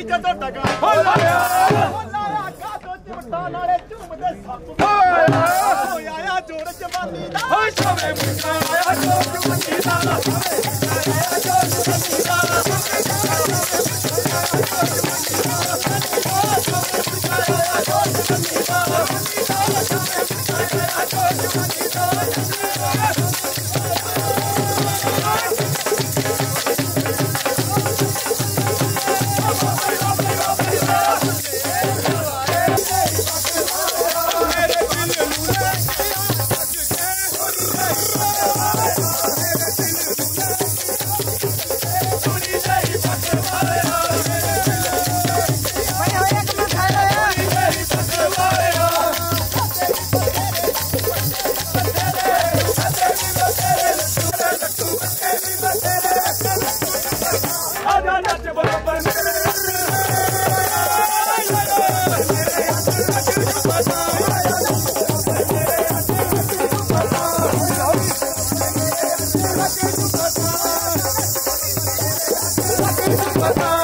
ਵੀ ਜਦੋਂ ਡਗਾ ਹੋ ਲਾਇਆ ਹੋ ਲਾਇਆ ਕਾਦੋਂ ਚਮਟਾ ਨਾਲੇ ਝੂਮਦੇ ਸੱਪ ਹੋ ਆਇਆ ਜੋਰ ਜਵਾਨੀ ਦਾ ਹੋ ਸ਼ਵੇ ਮੁੰਡਾ ਆਇਆ ਜੋਰ ਜਵਾਨੀ ਦਾ ਆਇਆ ਜੋਰ ਜਵਾਨੀ ਦਾ ਆਇਆ ਜੋਰ ਜਵਾਨੀ ਦਾ Bye-bye.